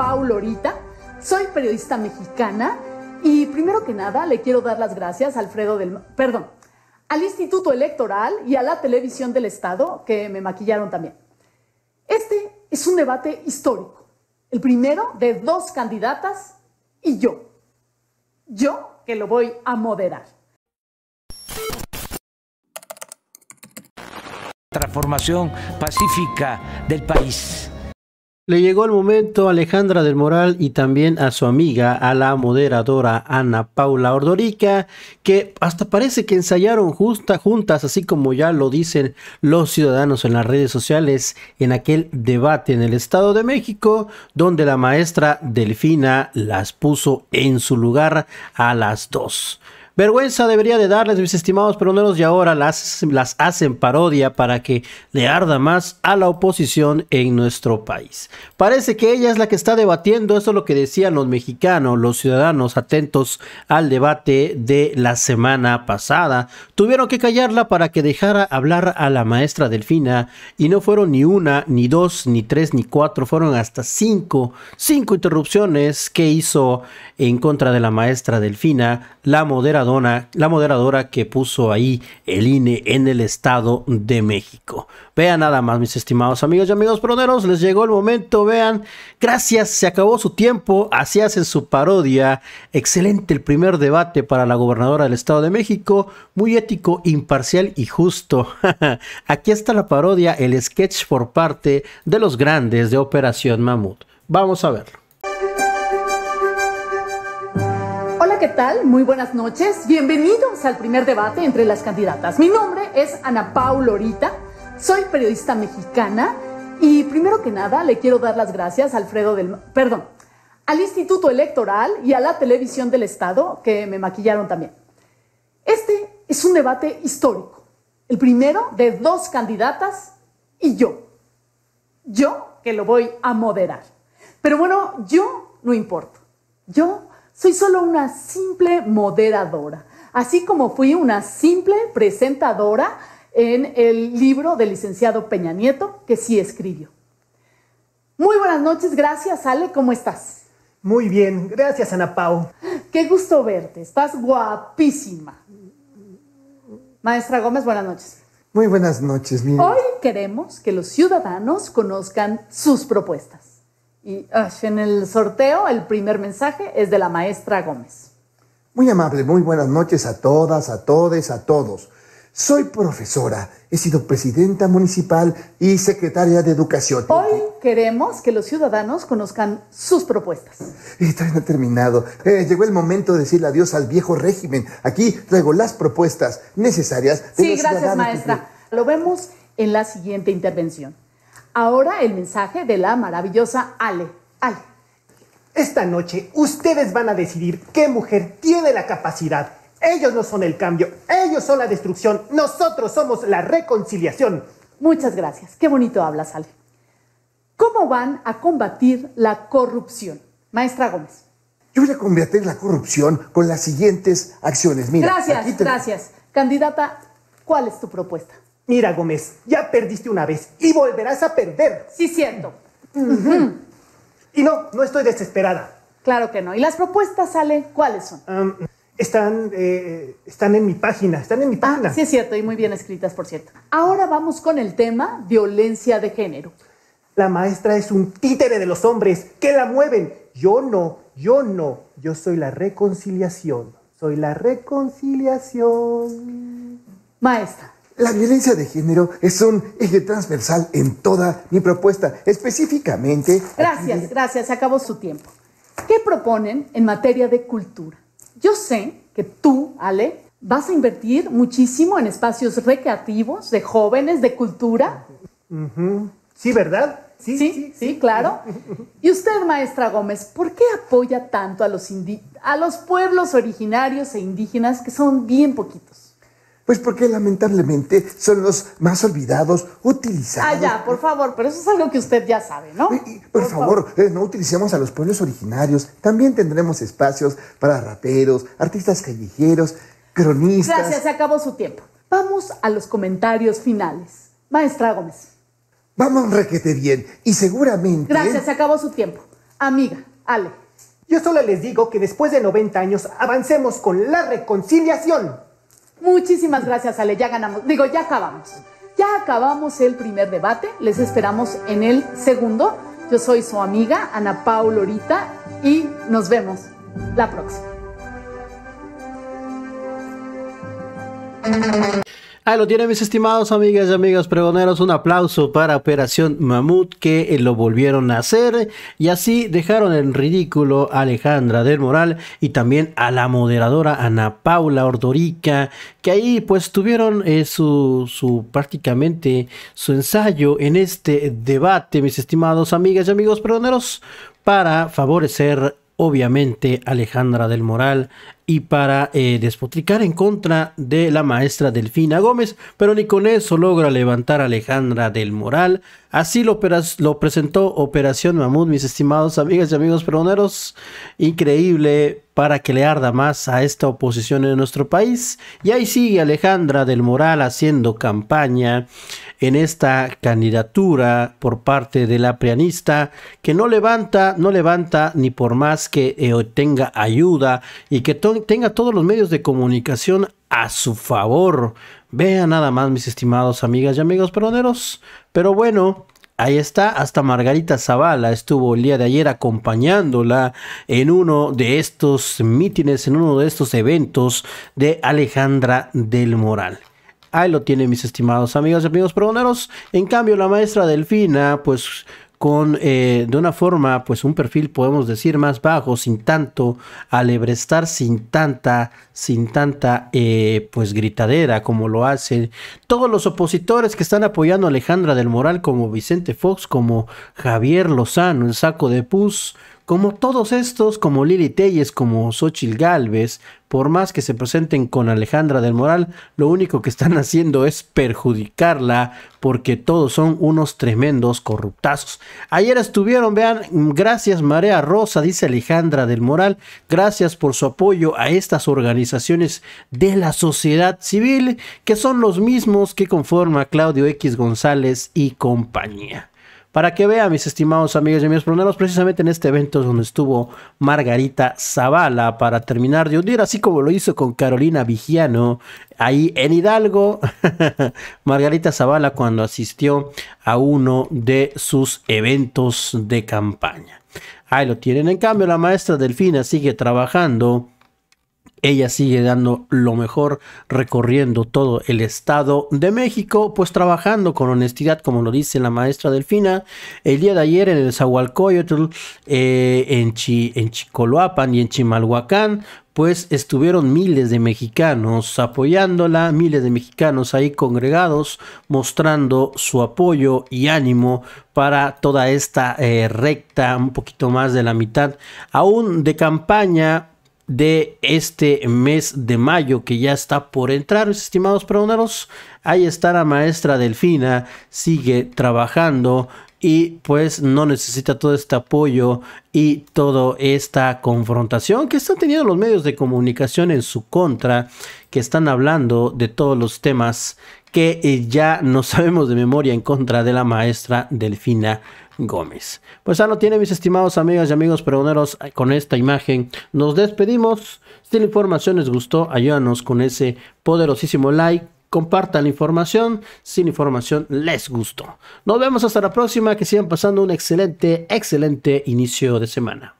Pau Lorita, soy periodista mexicana y primero que nada le quiero dar las gracias a Alfredo del... Perdón, al Instituto Electoral y a la Televisión del Estado que me maquillaron también. Este es un debate histórico, el primero de dos candidatas y yo. Yo que lo voy a moderar. Transformación pacífica del país. Le llegó el momento a Alejandra del Moral y también a su amiga, a la moderadora Ana Paula Ordorica, que hasta parece que ensayaron justa, juntas, así como ya lo dicen los ciudadanos en las redes sociales, en aquel debate en el Estado de México, donde la maestra Delfina las puso en su lugar a las dos. Vergüenza debería de darles, mis estimados peroneros, y ahora las, las hacen parodia para que le arda más a la oposición en nuestro país. Parece que ella es la que está debatiendo, eso es lo que decían los mexicanos, los ciudadanos atentos al debate de la semana pasada. Tuvieron que callarla para que dejara hablar a la maestra Delfina, y no fueron ni una, ni dos, ni tres, ni cuatro, fueron hasta cinco, cinco interrupciones que hizo en contra de la maestra Delfina, la moderadora, la moderadora que puso ahí el INE en el Estado de México. Vean nada más, mis estimados amigos y amigos proneros, les llegó el momento, vean, gracias, se acabó su tiempo, así hacen su parodia, excelente el primer debate para la gobernadora del Estado de México, muy ético, imparcial y justo. Aquí está la parodia, el sketch por parte de los grandes de Operación Mamut. Vamos a verlo. ¿Qué tal? Muy buenas noches. Bienvenidos al primer debate entre las candidatas. Mi nombre es Ana Paula Lorita, soy periodista mexicana y primero que nada le quiero dar las gracias a Alfredo del... Perdón, al Instituto Electoral y a la Televisión del Estado que me maquillaron también. Este es un debate histórico, el primero de dos candidatas y yo. Yo que lo voy a moderar. Pero bueno, yo no importo. Yo soy solo una simple moderadora, así como fui una simple presentadora en el libro del licenciado Peña Nieto, que sí escribió. Muy buenas noches, gracias Ale, ¿cómo estás? Muy bien, gracias Ana Pau. Qué gusto verte, estás guapísima. Maestra Gómez, buenas noches. Muy buenas noches, mi. Hoy queremos que los ciudadanos conozcan sus propuestas. Y en el sorteo, el primer mensaje es de la maestra Gómez. Muy amable, muy buenas noches a todas, a todos, a todos. Soy profesora, he sido presidenta municipal y secretaria de educación. Hoy queremos que los ciudadanos conozcan sus propuestas. Y todavía no he terminado. Eh, llegó el momento de decirle adiós al viejo régimen. Aquí traigo las propuestas necesarias. sí, gracias, maestra. Lo vemos en la siguiente intervención. Ahora el mensaje de la maravillosa Ale. Ale. Esta noche ustedes van a decidir qué mujer tiene la capacidad. Ellos no son el cambio, ellos son la destrucción, nosotros somos la reconciliación. Muchas gracias. Qué bonito hablas, Ale. ¿Cómo van a combatir la corrupción? Maestra Gómez. Yo voy a combatir la corrupción con las siguientes acciones. Mira, gracias, gracias. Candidata, ¿cuál es tu propuesta? Mira, Gómez, ya perdiste una vez y volverás a perder. Sí, siento. Y no, no estoy desesperada. Claro que no. ¿Y las propuestas, Ale, cuáles son? están, eh, están en mi página, están en mi página. Ah, sí, es cierto, y muy bien escritas, por cierto. Ahora vamos con el tema violencia de género. La maestra es un títere de los hombres que la mueven. Yo no, yo no. Yo soy la reconciliación. Soy la reconciliación. Maestra, la violencia de género es un eje transversal en toda mi propuesta, específicamente... Gracias, gracias, se acabó su tiempo. ¿Qué proponen en materia de cultura? Yo sé que tú, Ale, vas a invertir muchísimo en espacios recreativos de jóvenes, de cultura. Sí, ¿verdad? Sí, sí, sí, claro. Y usted, maestra Gómez, ¿por qué apoya tanto a los, a los pueblos originarios e indígenas que son bien poquitos? Pues porque lamentablemente son los más olvidados, utilizados. Ah, ya, por favor, pero eso es algo que usted ya sabe, ¿no? por, favor, eh, no utilicemos a los pueblos originarios. También tendremos espacios para raperos, artistas callejeros, cronistas. Gracias, se acabó su tiempo. Vamos a los comentarios finales. Maestra Gómez. Vamos requete bien y seguramente... Gracias, se acabó su tiempo. amiga, Ale. Yo solo les digo que después de 90 años avancemos con la reconciliación. Muchísimas gracias, Ale. Ya ganamos. Digo, ya acabamos. Ya acabamos el primer debate. Les esperamos en el segundo. Yo soy su amiga, Ana Paula Lorita, y nos vemos la próxima. Ahí lo tienen mis estimados amigas y amigos pregoneros, un aplauso para Operación Mamut que eh, lo volvieron a hacer. Y así dejaron en ridículo a Alejandra del Moral y también a la moderadora Ana Paula Ordorica que ahí pues tuvieron eh, su, prácticamente su ensayo en este debate mis estimados amigas y amigos pregoneros para favorecer obviamente Alejandra del Moral y para eh, despotricar en contra de la maestra Delfina Gómez, pero ni con eso logra levantar a Alejandra del Moral. Así lo, presentó Operación Mamut, mis estimados amigas y amigos peroneros. Increíble para que le arda más a esta oposición en nuestro país. Y ahí sigue Alejandra del Moral haciendo campaña en esta candidatura por parte de la prianista que no levanta, no levanta ni por más que eh, tenga ayuda y que tenga todos los medios de comunicación a su favor. Vean nada más, mis estimados amigas y amigos peroneros. Pero bueno, Ahí está, hasta Margarita Zavala estuvo el día de ayer acompañándola en uno de estos mítines, en uno de estos eventos de Alejandra del Moral. Ahí lo tienen mis estimados amigos y amigos peroneros. En cambio, la maestra Delfina, pues con eh, de una forma, pues un perfil podemos decir más bajo, sin tanto alebrestar, sin tanta, sin tanta, eh, pues gritadera como lo hacen todos los opositores que están apoyando a Alejandra del Moral, como Vicente Fox, como Javier Lozano, el saco de pus, como todos estos, como Lili Telles, como Xochil Galvez, por más que se presenten con Alejandra del Moral, lo único que están haciendo es perjudicarla porque todos son unos tremendos corruptazos. Ayer estuvieron, vean, gracias Marea Rosa, dice Alejandra del Moral, gracias por su apoyo a estas organizaciones de la sociedad civil, que son los mismos que conforma Claudio X González y compañía. Para que vean, mis estimados amigos y amigos proneros, precisamente en este evento donde estuvo Margarita Zavala para terminar de hundir, así como lo hizo con Carolina Vigiano, ahí en Hidalgo, Margarita Zavala cuando asistió a uno de sus eventos de campaña. Ahí lo tienen. En cambio, la maestra Delfina sigue trabajando ella sigue dando lo mejor recorriendo todo el estado de México, pues trabajando con honestidad, como lo dice la maestra Delfina. El día de ayer en el Zahualcoyotl, eh, en, en Chicoloapan y en Chimalhuacán, pues estuvieron miles de mexicanos apoyándola, miles de mexicanos ahí congregados, mostrando su apoyo y ánimo para toda esta eh, recta, un poquito más de la mitad, aún de campaña de este mes de mayo que ya está por entrar, estimados pregoneros. Ahí está la maestra Delfina, sigue trabajando y pues no necesita todo este apoyo y toda esta confrontación que están teniendo los medios de comunicación en su contra, que están hablando de todos los temas que eh, ya no sabemos de memoria en contra de la maestra Delfina Gómez. Pues ya lo tiene mis estimados amigas y amigos pregoneros con esta imagen. Nos despedimos. Si la información les gustó, ayúdanos con ese poderosísimo like. Compartan la información. Si la información les gustó. Nos vemos hasta la próxima. Que sigan pasando un excelente, excelente inicio de semana.